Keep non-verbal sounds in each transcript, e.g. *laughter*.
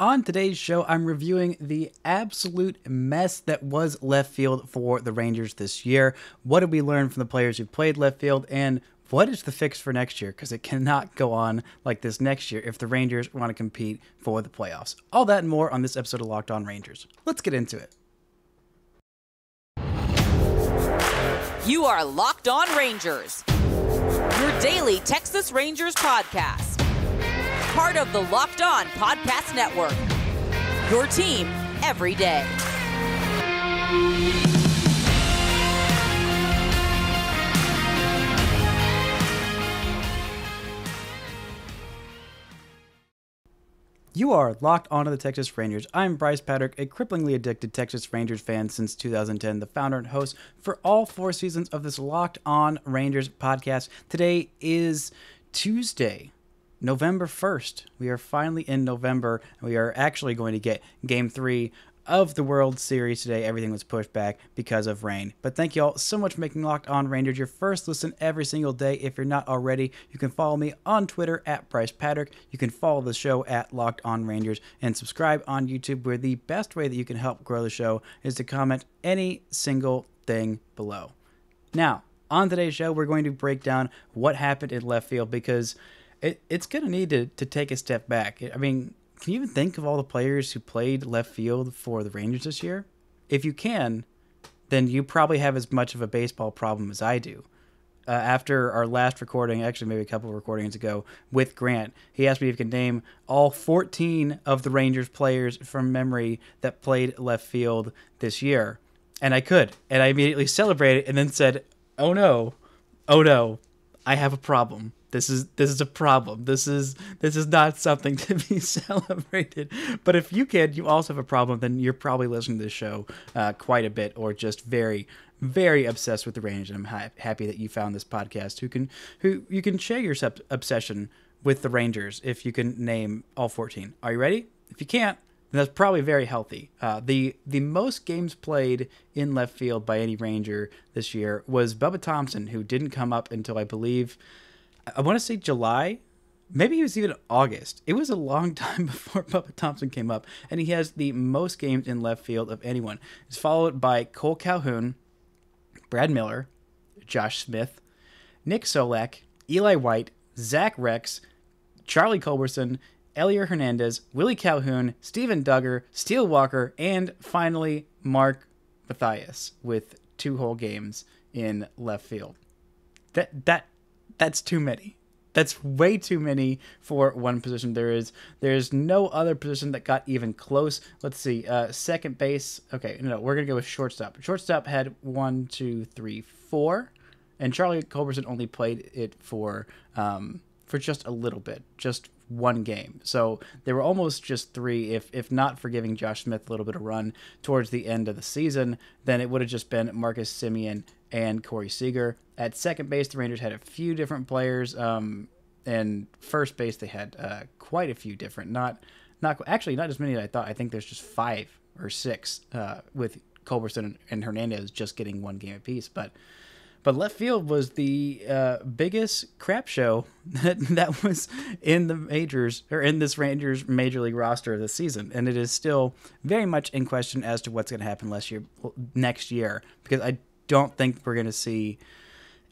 On today's show, I'm reviewing the absolute mess that was left field for the Rangers this year. What did we learn from the players who played left field, and what is the fix for next year? Because it cannot go on like this next year if the Rangers want to compete for the playoffs. All that and more on this episode of Locked On Rangers. Let's get into it. You are Locked On Rangers, your daily Texas Rangers podcast part of the Locked On Podcast Network. Your team every day. You are locked onto the Texas Rangers. I'm Brice Paterik, a cripplingly addicted Texas Rangers fan since 2010, the founder and host for all four seasons of this Locked On Rangers podcast. Today is Tuesday, November 1st. We are finally in November, and we are actually going to get game three of the World Series today. Everything was pushed back because of rain. But thank you all so much for making Locked On Rangers your first listen every single day. If you're not already, you can follow me on Twitter at Brice Paterik. You can follow the show at Locked On Rangers and subscribe on YouTube, where the best way that you can help grow the show is to comment any single thing below. Now, on today's show, we're going to break down what happened in left field because it, it's going to need to, to take a step back. I mean, can you even think of all the players who played left field for the Rangers this year? If you can, then you probably have as much of a baseball problem as I do. Uh, after our last recording, actually maybe a couple of recordings ago with Grant, he asked me if he could name all 14 of the Rangers players from memory that played left field this year. And I could. And I immediately celebrated and then said, oh no, oh no, I have a problem. This is this is a problem. This is this is not something *laughs* to be celebrated. But if you can, you also have a problem, then you're probably listening to this show uh, quite a bit, or just very very obsessed with the Rangers. And I'm ha- happy that you found this podcast. Who can who you can share your sub- obsession with the Rangers if you can name all 14. Are you ready? If you can't, then that's probably very healthy. Uh, the the most games played in left field by any Ranger this year was Bubba Thompson, who didn't come up until I believe I want to say July. Maybe it was even August. It was a long *laughs* time before Bubba Thompson came up, and he has the most games in left field of anyone. It's followed by Kole Calhoun, Brad Miller, Josh Smith, Nick Solak, Eli White, Zach Reks, Charlie Culberson, Elier Hernandez, Willie Calhoun, Steven Duggar, Steele Walker, and finally Mark Mathias with two whole games in left field. That that that's too many. That's way too many for one position. There is there's no other position that got even close. Let's see. Uh, second base. Okay, no, we're gonna go with shortstop. Shortstop had one, two, three, four, and Charlie Culberson only played it for um, for just a little bit, just one game. So they were almost just three. If if not for giving Josh Smith a little bit of run towards the end of the season, then it would have just been Marcus Semien and Corey Seager. At second base, the Rangers had a few different players. Um, and first base, they had uh, quite a few different. Not, not actually not as many as I thought. I think there's just five or six uh, with Culberson and Hernandez just getting one game apiece. But but left field was the uh, biggest crap show *laughs* that, that was in the majors or in this Rangers major league roster this season, and it is still very much in question as to what's going to happen year, next year, because I don't think we're going to see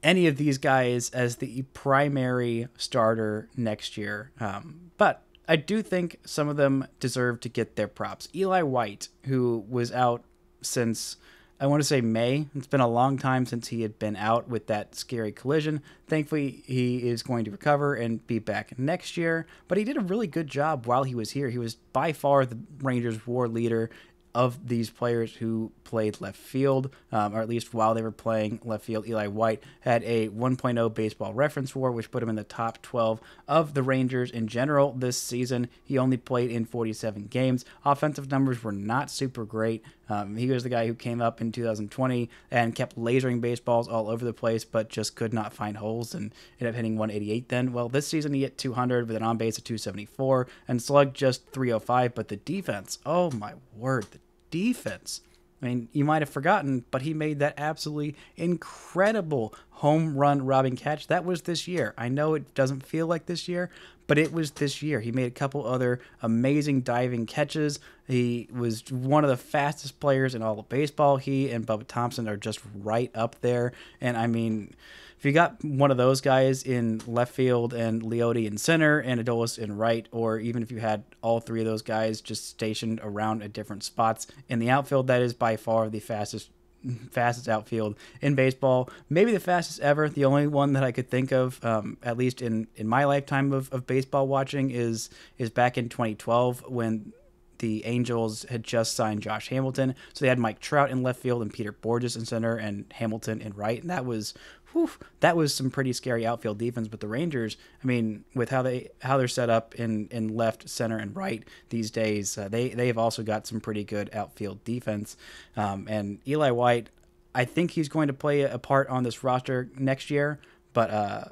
any of these guys as the primary starter next year. Um, but I do think some of them deserve to get their props. Eli White, who was out since I want to say May. It's been a long time since he had been out with that scary collision. Thankfully, he is going to recover and be back next year. But he did a really good job while he was here. He was by far the Rangers' war leader of these players who played left field, um, or at least while they were playing left field, Eli White had a 1.0 baseball reference war, which put him in the top 12 of the Rangers in general this season. He only played in 47 games. Offensive numbers were not super great. Um, he was the guy who came up in 2020 and kept lasering baseballs all over the place, but just could not find holes and ended up hitting 188 then. Well, this season he hit 200 with an on base of 274 and slugged just 305, but the defense, oh my word, the defense. I mean, you might have forgotten, but he made that absolutely incredible home run robbing catch. That was this year. I know it doesn't feel like this year, but it was this year. He made a couple other amazing diving catches. He was one of the fastest players in all of baseball. He and Bubba Thompson are just right up there. And I mean, if you got one of those guys in left field and Leody in center and Adolis in right, or even if you had all three of those guys just stationed around at different spots in the outfield, that is by far the fastest fastest outfield in baseball, maybe the fastest ever. The only one that I could think of, um, at least in, in my lifetime of, of baseball watching, is is back in 2012 when the Angels had just signed Josh Hamilton. So they had Mike Trout in left field and Peter Bourjos in center and Hamilton in right, and that was whew, that was some pretty scary outfield defense. But the Rangers, I mean, with how they how they're set up in, in left, center, and right these days, uh, they they have also got some pretty good outfield defense. Um, and Eli White, I think he's going to play a part on this roster next year. But uh,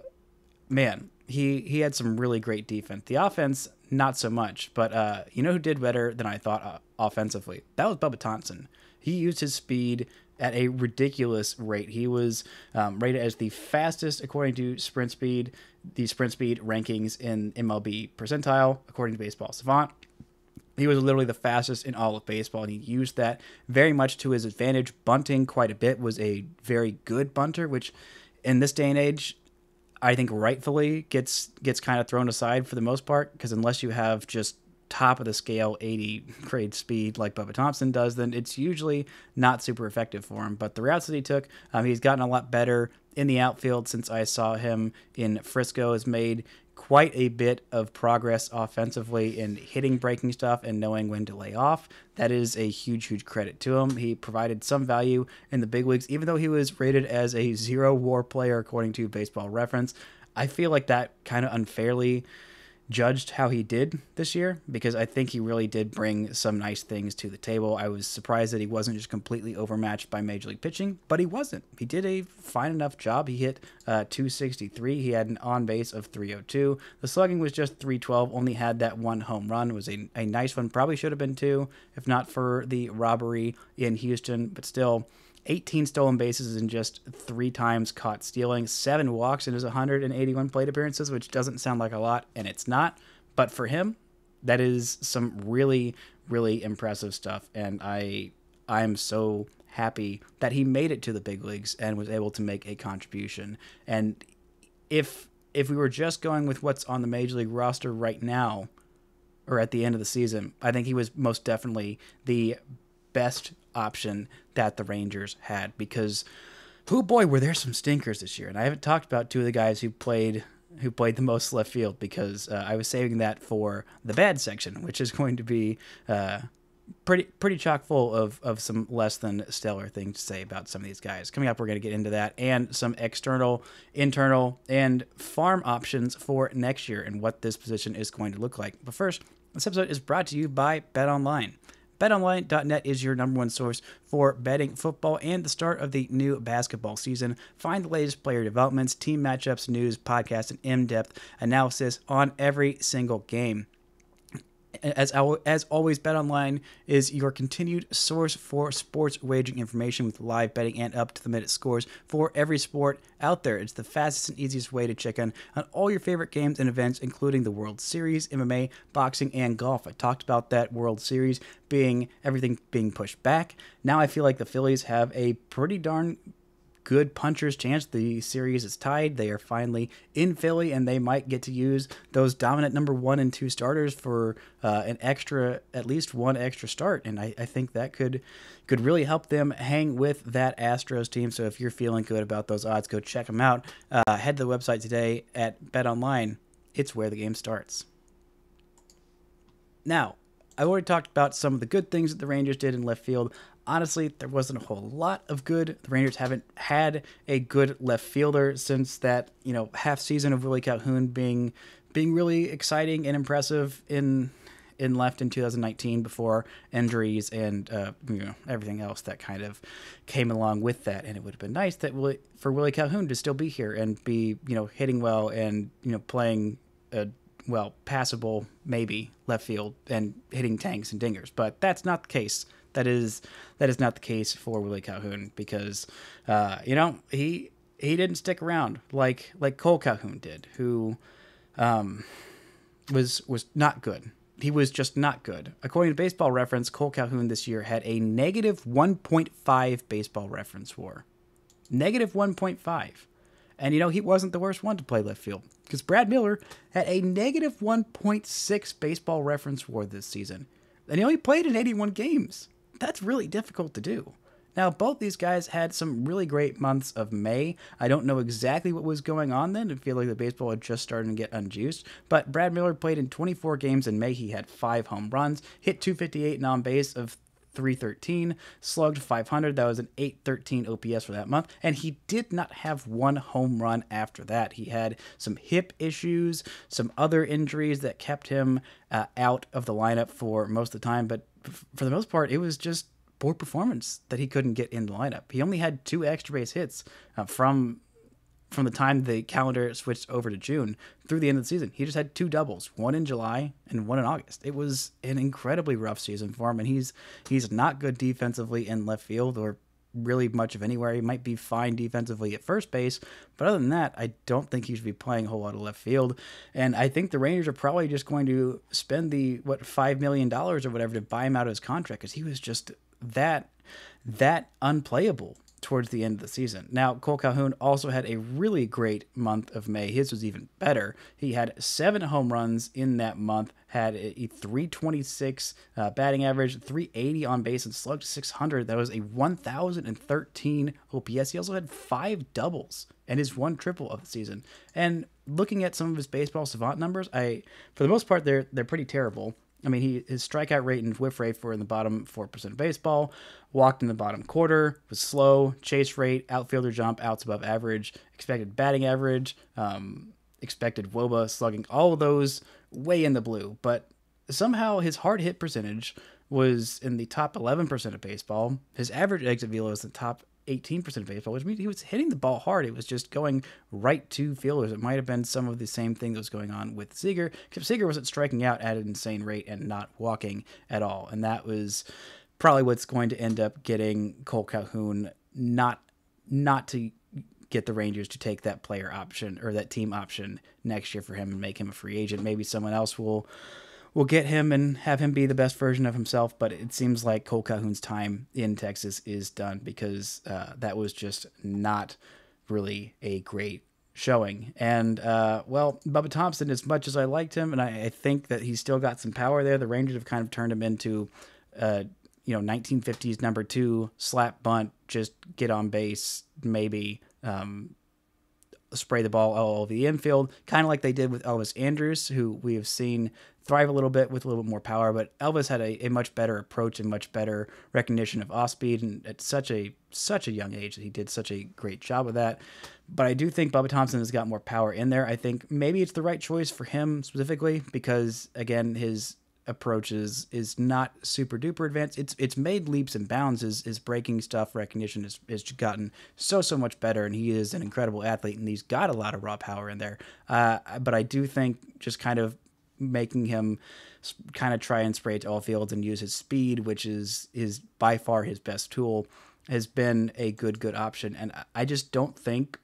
man, he he had some really great defense. The offense, not so much. But uh, you know who did better than I thought uh, offensively? That was Bubba Thompson. He used his speed at a ridiculous rate. He was um, rated as the fastest according to sprint speed, the sprint speed rankings in MLB percentile, according to Baseball Savant. He was literally the fastest in all of baseball, and he used that very much to his advantage. Bunting quite a bit was a very good bunter, which in this day and age, I think rightfully gets gets kind of thrown aside for the most part because unless you have just top of the scale 80 grade speed like Bubba Thompson does, then it's usually not super effective for him. But the routes that he took, um, he's gotten a lot better in the outfield since I saw him in Frisco. Has made quite a bit of progress offensively in hitting breaking stuff and knowing when to lay off. That is a huge, huge credit to him. He provided some value in the big leagues, even though he was rated as a zero war player according to baseball reference. I feel like that kind of unfairly judged how he did this year because I think he really did bring some nice things to the table. I was surprised that he wasn't just completely overmatched by major league pitching, but he wasn't. He did a fine enough job. He hit uh, 263. He had an on base of 302. The slugging was just 312. Only had that one home run. It was a, a nice one. Probably should have been two if not for the robbery in Houston, but still 18 stolen bases and just three times caught stealing, seven walks in his 181 plate appearances, which doesn't sound like a lot, and it's not. But for him, that is some really, really impressive stuff, and I, I'm so happy that he made it to the big leagues and was able to make a contribution. And if if we were just going with what's on the major league roster right now, or at the end of the season, I think he was most definitely the best option that the Rangers had because who boy were there some stinkers this year and I haven't talked about two of the guys who played who played the most left field because uh, I was saving that for the bad section which is going to be uh, pretty pretty chock full of, of some less than stellar things to say about some of these guys. Coming up, we're going to get into that and some external, internal, and farm options for next year and what this position is going to look like. But first, this episode is brought to you by Bet Online. BetOnline.net is your number one source for betting football and the start of the new basketball season. Find the latest player developments, team matchups, news, podcasts, and in depth analysis on every single game as as always, BetOnline is your continued source for sports wagering information with live betting and up to the minute scores for every sport out there. It's the fastest and easiest way to check in on all your favorite games and events, including the World Series, MMA, boxing, and golf. I talked about that World Series being everything being pushed back. Now I feel like the Phillies have a pretty darn good puncher's chance. The series is tied. They are finally in Philly, and they might get to use those dominant number one and two starters for uh, an extra, at least one extra start. And I, I, think that could could really help them hang with that Astros team. So if you're feeling good about those odds, go check them out. Uh, head to the website today at Bet Online. It's where the game starts. Now, I've already talked about some of the good things that the Rangers did in left field honestly, there wasn't a whole lot of good. The Rangers haven't had a good left fielder since that you know half season of Willie Calhoun being being really exciting and impressive in in left in 2019 before injuries and uh, you know everything else that kind of came along with that. And it would have been nice that Willie, for Willie Calhoun to still be here and be you know hitting well and you know playing a well passable maybe left field and hitting tanks and dingers. But that's not the case that is that is not the case for Willie Calhoun because uh, you know he he didn't stick around like like Kole Calhoun did, who um, was was not good. He was just not good. According to Baseball Reference, Kole Calhoun this year had a negative 1.5 Baseball Reference WAR. Negative 1.5. And you know, he wasn't the worst one to play left field because Brad Miller had a negative 1.6 baseball reference WAR this season. And he only played in 81 games. That's really difficult to do. Now, both these guys had some really great months of May. I don't know exactly what was going on then. I feel like the baseball had just started to get unjuiced. But Brad Miller played in 24 games in May. He had five home runs, hit 258 and on base of 313, slugged 500. That was an 813 OPS for that month. And he did not have one home run after that. He had some hip issues, some other injuries that kept him uh, out of the lineup for most of the time. But for the most part, it was just poor performance that he couldn't get in the lineup. He only had two extra base hits uh, from from the time the calendar switched over to June through the end of the season. He just had two doubles, one in July and one in August. It was an incredibly rough season for him, and he's he's not good defensively in left field or really much of anywhere. He might be fine defensively at first base, but other than that, I don't think he should be playing a whole lot of left field. And I think the Rangers are probably just going to spend the what five million dollars or whatever to buy him out of his contract because he was just that that unplayable towards the end of the season. Now, Kole Calhoun also had a really great month of May. His was even better. He had seven home runs in that month, had a 326 uh, batting average, 380 on base, and slugged 600. That was a 1,013 OPS. He also had five doubles and his one triple of the season. And looking at some of his baseball savant numbers, I, for the most part, they're they're pretty terrible. I mean, he his strikeout rate and whiff rate were in the bottom four percent of baseball. Walked in the bottom quarter, was slow. Chase rate, outfielder jump, outs above average. Expected batting average, um, expected woba, slugging, all of those way in the blue. But somehow his hard hit percentage was in the top eleven percent of baseball. His average exit velo in the top 18% of baseball, which means he was hitting the ball hard. It was just going right to fielders. It might have been some of the same thing that was going on with Seager, except Seager wasn't striking out at an insane rate and not walking at all. And that was probably what's going to end up getting Kole Calhoun not not to get the Rangers to take that player option or that team option next year for him and make him a free agent. Maybe someone else will we'll get him and have him be the best version of himself. But it seems like Kole Calhoun's time in Texas is done because uh, that was just not really a great showing. And uh, well, Bubba Thompson, as much as I liked him, and I, I, think that he's still got some power there, the Rangers have kind of turned him into. Uh, you know, 1950s number two slap bunt, just get on base, maybe um, spray the ball all over the infield, kind of like they did with Elvis Andrus, who we have seen thrive a little bit with a little bit more power. But Elvis had a, a much better approach and much better recognition of off speed, and at such a such a young age, he did such a great job of that. But I do think Bubba Thompson has got more power in there. I think maybe it's the right choice for him specifically because again, his approach is not super duper advanced. It's it's made leaps and bounds. His his breaking stuff recognition has, has gotten so so much better, and he is an incredible athlete, and he's got a lot of raw power in there. Uh, but I do think just kind of making him kind of try and spray to all fields and use his speed, which is is by far his best tool, has been a good good option. And I just don't think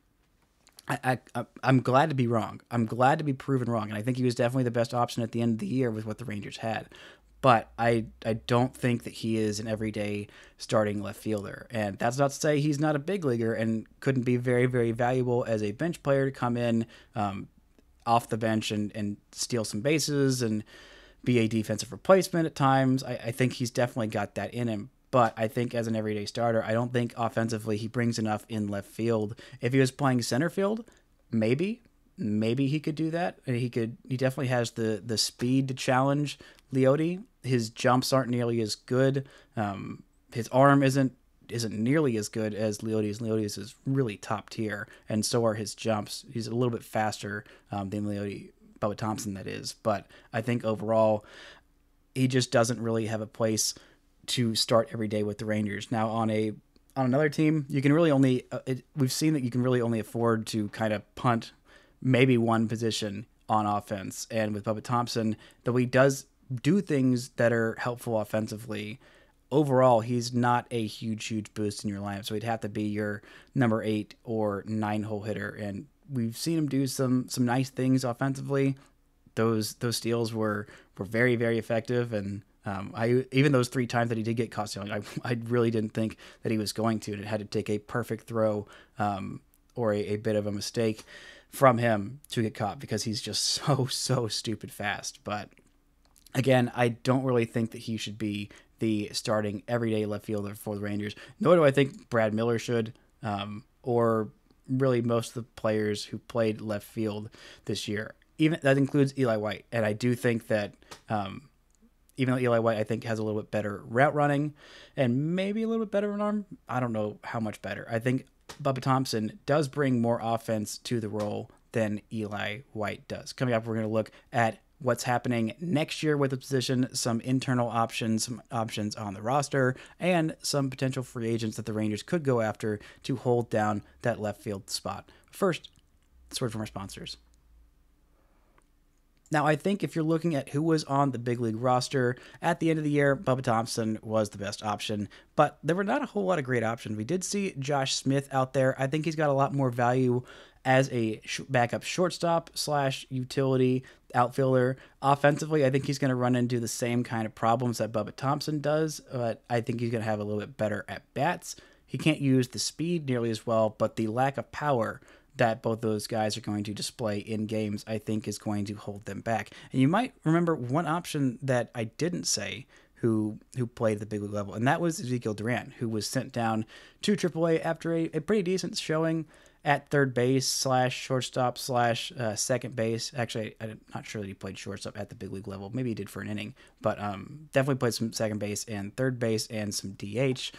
I, I, I'm glad to be wrong. I'm glad to be proven wrong, and I think he was definitely the best option at the end of the year with what the Rangers had. But I I don't think that he is an everyday starting left fielder, and that's not to say he's not a big leaguer and couldn't be very very valuable as a bench player to come in um, off the bench and and steal some bases and be a defensive replacement at times. I, I think he's definitely got that in him. But I think as an everyday starter, I don't think offensively he brings enough in left field. If he was playing center field, maybe, maybe he could do that. He could. He definitely has the the speed to challenge Leody. His jumps aren't nearly as good. Um, his arm isn't isn't nearly as good as Leody's. Leody's is really top tier, and so are his jumps. He's a little bit faster um, than Leody, Bubba Thompson, that is. But I think overall, he just doesn't really have a place to start every day with the Rangers. Now on a on another team, you can really only uh, it, we've seen that you can really only afford to kind of punt maybe one position on offense. And with Bubba Thompson, though he does do things that are helpful offensively, overall he's not a huge huge boost in your lineup. So he'd have to be your number eight or nine hole hitter. And we've seen him do some some nice things offensively those those steals were were very very effective and um, I even those three times that he did get caught stealing, I, *laughs* I really didn't think that he was going to, and it had to take a perfect throw um, or a, a, bit of a mistake from him to get caught because he's just *laughs* so so stupid fast. But again, I don't really think that he should be the starting everyday left fielder for the Rangers. Nor do I think Brad Miller should, um, or really most of the players who played left field this year. Even that includes Eli White, and I do think that um, even though Eli White I think has a little bit better route running and maybe a little bit better an arm, I don't know how much better. I think Bubba Thompson does bring more offense to the role than Eli White does. Coming up, we're going to look at what's happening next year with the position, some internal options, some options on the roster, and some potential free agents that the Rangers could go after to hold down that left field spot. First, word from our sponsors. Now, I think if you're looking at who was on the big league roster at the end of the year, Bubba Thompson was the best option, but there were not a whole lot of great options. We did see Josh Smith out there. I think he's got a lot more value as a backup shortstop slash utility outfielder. Offensively, I think he's going to run into the same kind of problems that Bubba Thompson does, but I think he's going to have a little bit better at bats. He can't use the speed nearly as well, but the lack of power that both those guys are going to display in games, I think is going to hold them back. And you might remember one option that I didn't say who who played the big league level, and that was Ezequiel Duran, who was sent down to AAA after a, a pretty decent showing at third base slash shortstop slash uh, second base. Actually, I'm not sure that he played shortstop at the big league level. Maybe he did for an inning, but um, definitely played some second base and third base and some DH.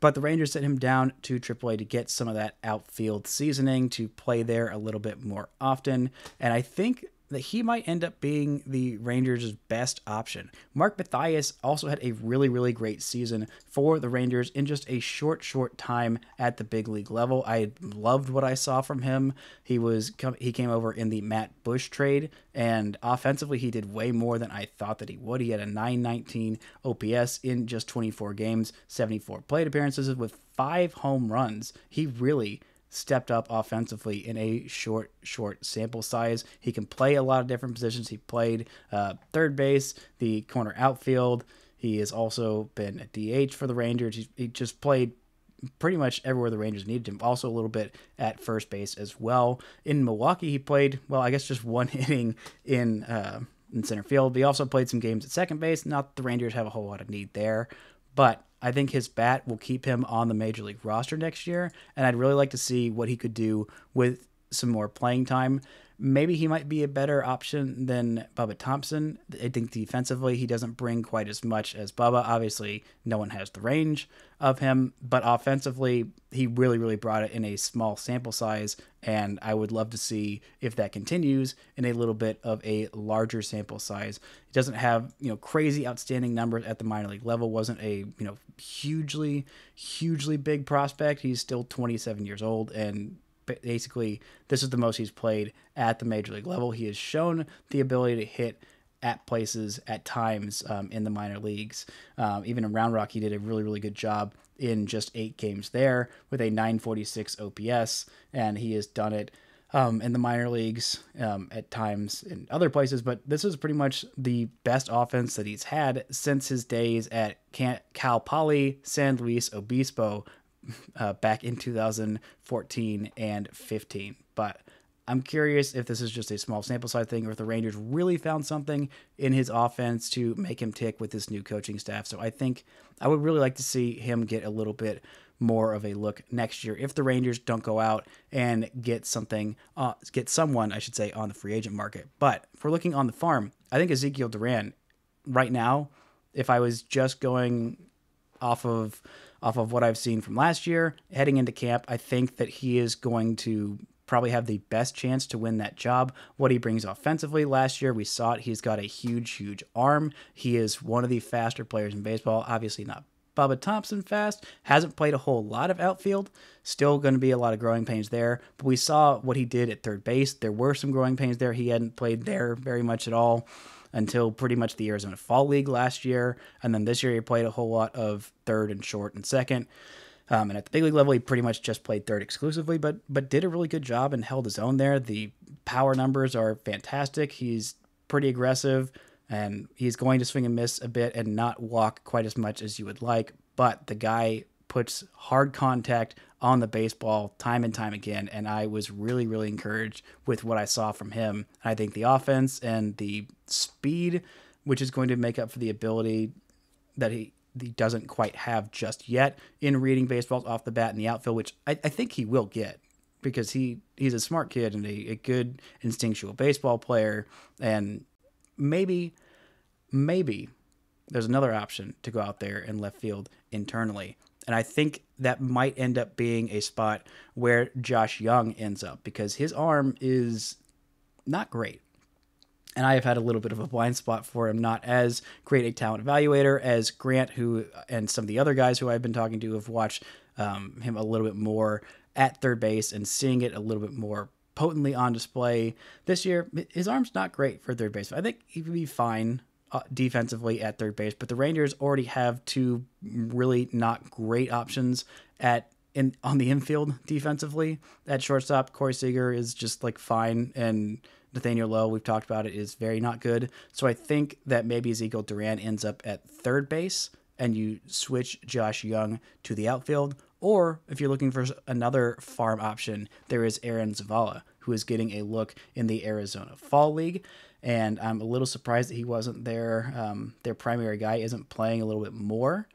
But the Rangers sent him down to AAA to get some of that outfield seasoning to play there a little bit more often. And I think that he might end up being the Rangers' best option. Mark Mathias also had a really, really great season for the Rangers in just a short, short time at the big league level. I loved what I saw from him. He was he came over in the Matt Bush trade, and offensively he did way more than I thought that he would. He had a 919 OPS in just 24 games, 74 plate appearances with five home runs. He really stepped up offensively in a short, short sample size. He can play a lot of different positions. He played uh, third base, the corner outfield. He has also been a DH for the Rangers. He, he just played pretty much everywhere the Rangers needed him. Also a little bit at first base as well. In Milwaukee, he played well. I guess just *laughs* one inning in uh, in center field. He also played some games at second base. Not the Rangers have a whole lot of need there, but I think his bat will keep him on the major league roster next year, and I'd really like to see what he could do with some more playing time. Maybe he might be a better option than Bubba Thompson. I think defensively he doesn't bring quite as much as Bubba. Obviously, no one has the range of him, but offensively he really, really brought it in a small sample size, and I would love to see if that continues in a little bit of a larger sample size. He doesn't have you know crazy outstanding numbers at the minor league level. wasn't a you know hugely, hugely big prospect. He's still 27 years old and basically this is the most he's played at the major league level. He has shown the ability to hit at places at times um, in the minor leagues. Um, even in Round Rock, he did a really, really good job in just eight games there with a 946 OPS, and he has done it um, in the minor leagues um, at times in other places. But this is pretty much the best offense that he's had since his days at Cal Poly San Luis Obispo uh, back in 2014 and 15. But I'm curious if this is just a small sample size thing or if the Rangers really found something in his offense to make him tick with this new coaching staff. So I think I would really like to see him get a little bit more of a look next year if the Rangers don't go out and get something, uh, get someone, I should say, on the free agent market. But if we're looking on the farm, I think Ezequiel Duran right now, if I was just going off of off of what I've seen from last year. Heading into camp, I think that he is going to probably have the best chance to win that job. What he brings offensively last year, we saw it. He's got a huge, huge arm. He is one of the faster players in baseball. Obviously, not Bubba Thompson fast. Hasn't played a whole lot of outfield. Still going to be a lot of growing pains there. But we saw what he did at third base. There were some growing pains there. He hadn't played there very much at all until pretty much the Arizona Fall League last year. And then this year he played a whole lot of third and short and second. Um, and at the big league level, he pretty much just played third exclusively, but but did a really good job and held his own there. The power numbers are fantastic. He's pretty aggressive, and he's going to swing and miss a bit and not walk quite as much as you would like. But the guy puts hard contact on the baseball time and time again. And I was really, really encouraged with what I saw from him. I think the offense and the speed, which is going to make up for the ability that he, he doesn't quite have just yet in reading baseballs off the bat in the outfield, which I, I think he will get because he, he's a smart kid and a, a good instinctual baseball player. And maybe, maybe there's another option to go out there in left field internally. And I think that might end up being a spot where Josh Jung ends up because his arm is not great. And I have had a little bit of a blind spot for him, not as great a talent evaluator as Grant, who and some of the other guys who I've been talking to have watched um, him a little bit more at third base and seeing it a little bit more potently on display this year. His arm's not great for third base. I think he would be fine Uh, defensively at third base, but the Rangers already have two really not great options at in on the infield defensively. At shortstop, Corey Seager is just like fine, and Nathaniel Lowe, we've talked about it, is very not good. So I think that maybe Ezequiel Duran ends up at third base, and you switch Josh Jung to the outfield. Or if you're looking for another farm option, there is Aaron Zavala, who is getting a look in the Arizona Fall League and I'm a little surprised that he wasn't there. Um, their primary guy isn't playing a little bit more,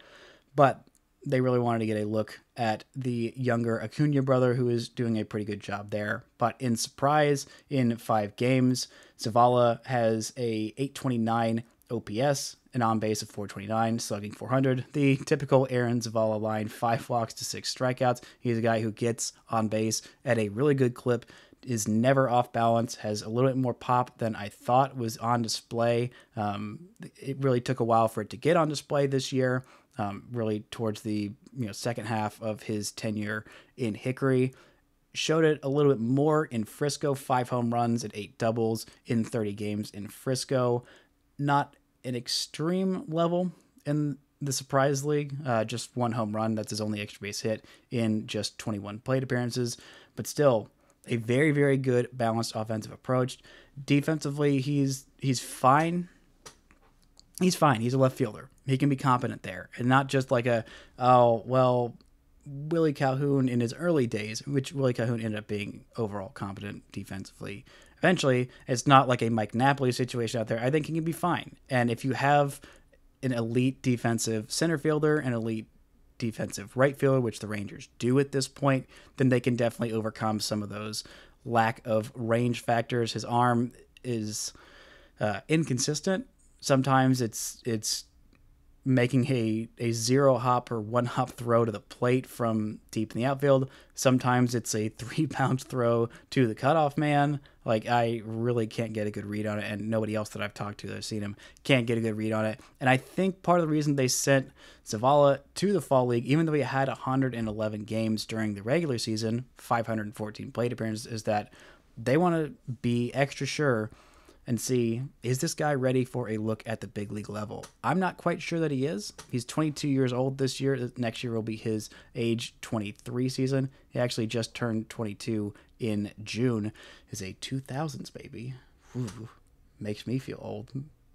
but they really wanted to get a look at the younger Acuna brother, who is doing a pretty good job there. But in surprise, in five games, Zavala has a 829 OPS, an on base of 429, slugging 400. The typical Aaron Zavala line, five walks to six strikeouts. He's a guy who gets on base at a really good clip, is never off balance, has a little bit more pop than I thought was on display. Um, it really took a while for it to get on display this year, um, really towards the you know second half of his tenure in Hickory. Showed it a little bit more in Frisco, five home runs and eight doubles in 30 games in Frisco. Not an extreme level in the surprise league, uh, just one home run. That's his only extra base hit in just 21 plate appearances, but still a very very good balanced offensive approach. Defensively, he's he's fine. He's fine. He's a left fielder. He can be competent there, and not just like a oh well. Willie Calhoun in his early days, which Willie Calhoun ended up being overall competent defensively. Eventually, it's not like a Mike Napoli situation out there. I think he can be fine. And if you have an elite defensive center fielder, an elite defensive right fielder, which the Rangers do at this point, then they can definitely overcome some of those lack of range factors. His arm is uh, inconsistent. Sometimes it's it's making a, a zero hop or one hop throw to the plate from deep in the outfield. Sometimes it's a *laughs* three bounce throw to the cutoff man. Like, I really can't get a good read on it, and nobody else that I've talked to that has seen him can't get a good read on it. And I think part of the reason they sent Zavala to the Fall League, even though he had 111 games during the regular season, 514 plate appearances, is that they want to be extra sure and see is this guy ready for a look at the big league level? I'm not quite sure that he is. He's 22 years old this year. Next year will be his age 23 season. He actually just turned 22 in June. Is a 2000s baby. Ooh, makes me feel old.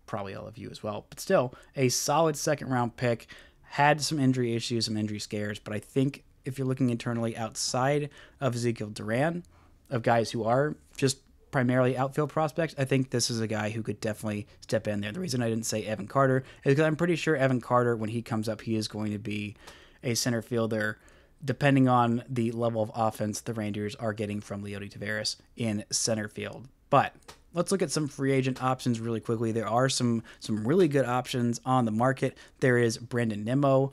Probably all of you as well. But still, a solid second round pick. Had some injury issues, some injury scares, but I think if you're looking internally outside of Ezequiel Duran, of guys who are just primarily outfield prospects, I think this is a guy who could definitely step in there. The reason I didn't say Evan Carter is because I'm pretty sure Evan Carter, when he comes up, he is going to be a center fielder, depending on the level of offense the Rangers are getting from Leody Taveras in center field. But let's look at some free agent options really quickly. There are some some really good options on the market. There is Brandon Nimmo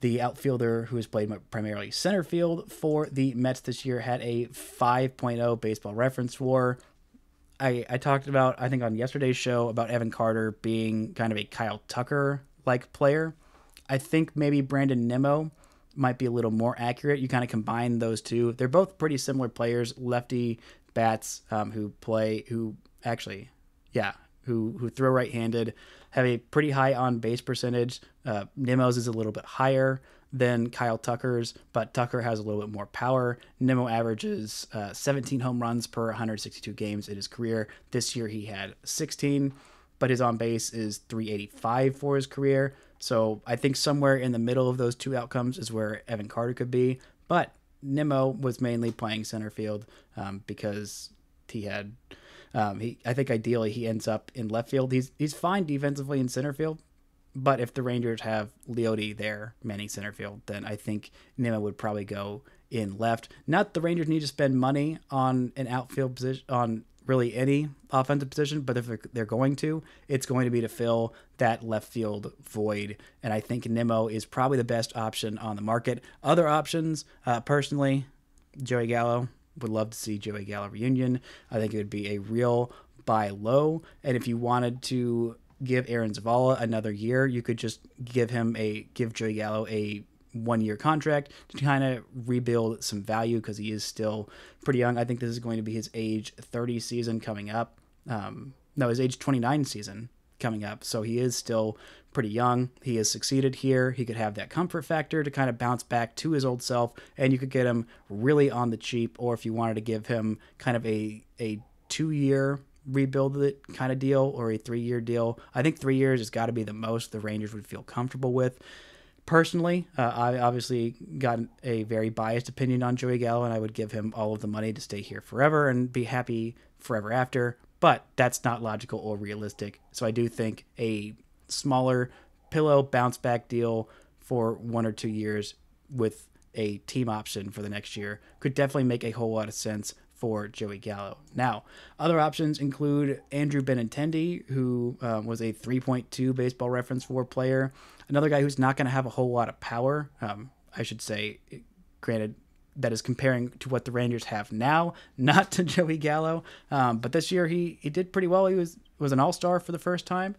the outfielder who has played primarily center field for the Mets this year had a 5.0 baseball reference war. I, I talked about, I think on yesterday's show, about Evan Carter being kind of a Kyle Tucker like player. I think maybe Brandon Nimmo might be a little more accurate. You kind of combine those two. They're both pretty similar players, lefty bats um, who play, who actually, yeah, who who throw right-handed, have a pretty high on base percentage. Uh, Nimmo's is a little bit higher than Kyle Tucker's, but Tucker has a little bit more power. Nimmo averages uh, 17 home runs per 162 games in his career. This year he had 16, but his on base is 385 for his career. So I think somewhere in the middle of those two outcomes is where Evan Carter could be. But Nimmo was mainly playing center field um, because he had. Um, he, I think ideally he ends up in left field. He's he's fine defensively in center field, but if the Rangers have Leody there manning center field, then I think Nimmo would probably go in left. Not the Rangers need to spend money on an outfield position on really any offensive position, but if they're, they're going to, it's going to be to fill that left field void. And I think Nimmo is probably the best option on the market. Other options, uh, personally, Joey Gallo. Would love to see Joey Gallo reunion. I think it would be a real buy low. And if you wanted to give Aaron Zavala another year, you could just give him a give Joey Gallo a one year contract to kind of rebuild some value because he is still pretty young. I think this is going to be his age 30 season coming up. Um, no, his age 29 season coming up. So he is still pretty young. He has succeeded here. He could have that comfort factor to kind of bounce back to his old self, and you could get him really on the cheap. Or if you wanted to give him kind of a a two year rebuild it kind of deal or a three year deal, I think three years has got to be the most the Rangers would feel comfortable with personally, uh, I obviously got a very biased opinion on Joey Gallo, and I would give him all of the money to stay here forever and be happy forever after. But that's not logical or realistic. So I do think a smaller pillow bounce back deal for one or two years with a team option for the next year could definitely make a whole lot of sense for Joey Gallo. Now, other options include Andrew Benintendi, who um, was a 3.2 baseball reference for player. Another guy who's not going to have a whole lot of power. Um, I should say, granted, that is comparing to what the Rangers have now, not to *laughs* Joey Gallo. Um, but this year he, he did pretty well. He was was an All Star for the first time.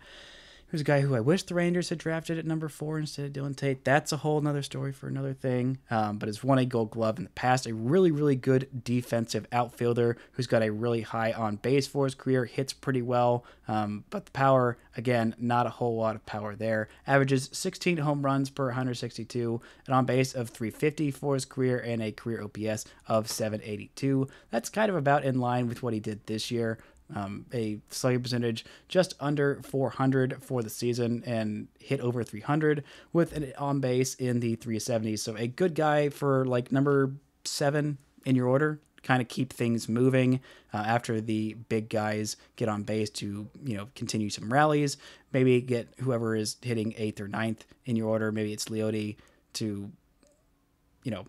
Who's a guy who I wish the Rangers had drafted at number four instead of Dillon Tate. That's a whole other story for another thing. Um, but has won a Gold Glove in the past. A really, really good defensive outfielder who's got a really high on base for his career. Hits pretty well, um, but the power again, not a whole lot of power there. Averages 16 home runs per 162, an on base of 350 for his career, and a career OPS of 782. That's kind of about in line with what he did this year um, a slugging percentage just under 400 for the season and hit over 300 with an on base in the 370s. So a good guy for like number seven in your order. Kind of keep things moving uh, after the big guys get on base to you know continue some rallies. Maybe get whoever is hitting eighth or ninth in your order. Maybe it's Leody to you know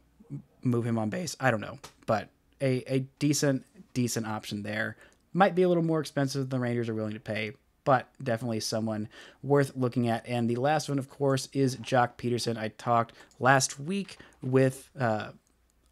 move him on base. I don't know, but a a decent decent option there might be a little more expensive than the Rangers are willing to pay, but definitely someone worth looking at. And the last one, of course, is Joc Pederson. I talked last week with uh,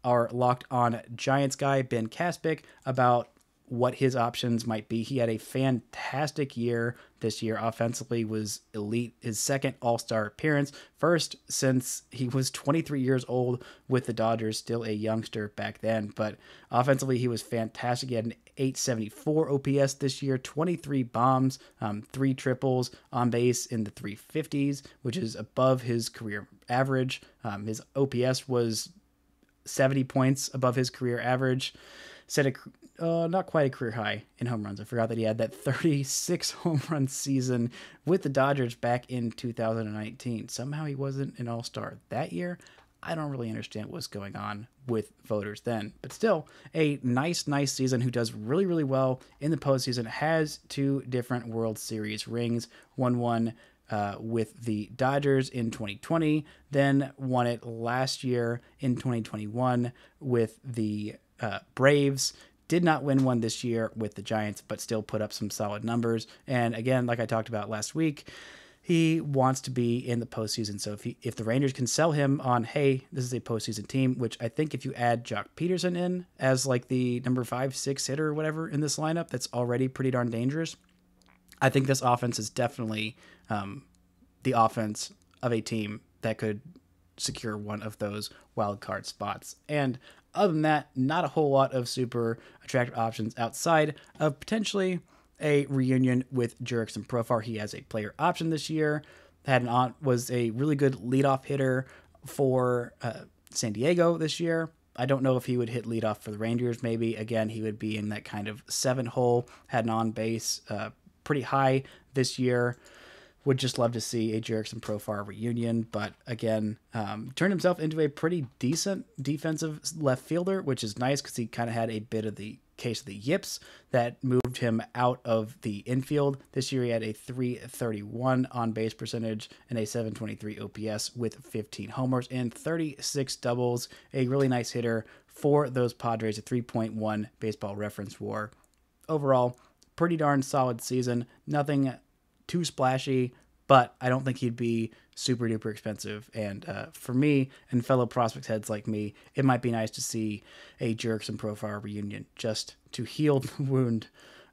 our locked on Giants guy, Ben Caspick, about what his options might be. He had a fantastic year this year. Offensively was elite. His second All-Star appearance, first since he was 23 years old with the Dodgers, still a youngster back then, but offensively he was fantastic. He had an 874 OPS this year, 23 bombs, um, three triples on base in the 350s, which is above his career average. Um, his OPS was 70 points above his career average. Set a uh, not quite a career high in home runs. I forgot that he had that *laughs* 36 home run season with the Dodgers back in 2019. Somehow he wasn't an All Star that year. I don't really understand what's going on with voters then, but still a nice, nice season. Who does really, really well in the postseason. Has two different World Series rings. Won one uh, with the Dodgers in 2020, then won it last year in 2021 with the uh, Braves did not win one this year with the Giants, but still put up some solid numbers. And again, like I talked about last week, he wants to be in the postseason. So if he, if the Rangers can sell him on, hey, this is a postseason team, which I think if you add Joc Pederson in as like the number five, six hitter or whatever in this lineup, that's already pretty darn dangerous. I think this offense is definitely um, the offense of a team that could secure one of those wild card spots. And other than that, not a whole lot of super attractive options outside of potentially a reunion with Jurickson Profar. He has a player option this year. Had an on was a really good leadoff hitter for uh, San Diego this year. I don't know if he would hit leadoff for the Rangers. Maybe again he would be in that kind of seven hole. Had an on base uh, pretty high this year. Would just love to see a Jurickson Profar reunion, but again, um, turned himself into a pretty decent defensive left fielder, which is nice because he kind of had a bit of the case of the yips that moved him out of the infield. This year he had a 331 on base percentage and a 723 OPS with 15 homers and 36 doubles. A really nice hitter for those Padres, a 3.1 baseball reference war. Overall, pretty darn solid season. Nothing too splashy, but I don't think he'd be super duper expensive. And uh, for me and fellow prospect heads like me, it might be nice to see a Jurickson Profar reunion just to heal the *laughs* wound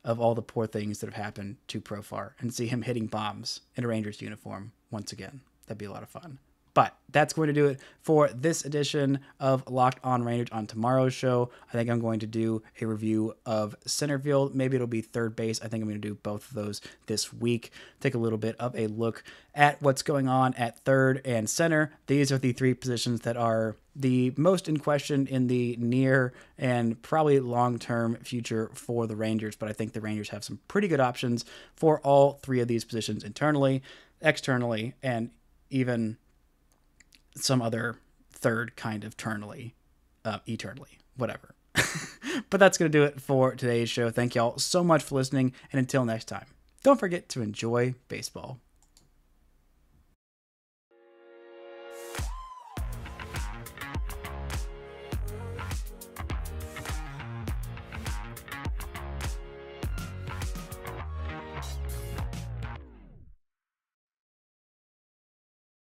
of all the poor things that have happened to Profar and see him hitting bombs in a Rangers uniform once again. That'd be a lot of fun. But that's going to do it for this edition of Locked On Rangers. On tomorrow's show, I think I'm going to do a review of center field. Maybe it'll be third base. I think I'm going to do both of those this week. Take a little bit of a look at what's going on at third and center. These are the three positions that are the most in question in the near and probably long term future for the Rangers. But I think the Rangers have some pretty good options for all three of these positions internally, externally, and even some other third kind of ternally, uh, eternally, whatever. *laughs* but that's going to do it for today's show. Thank y'all so much for listening. And until next time, don't forget to enjoy baseball.